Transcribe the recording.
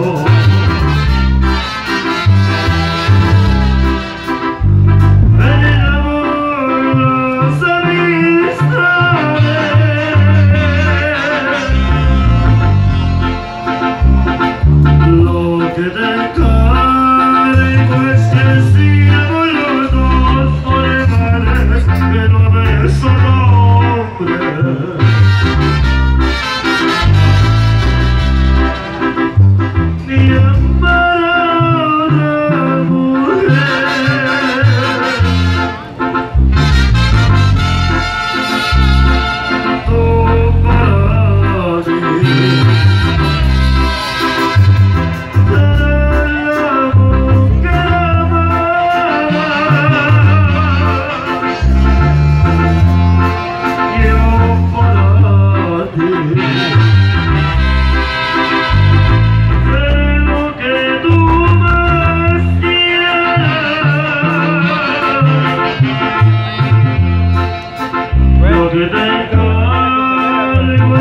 Oh.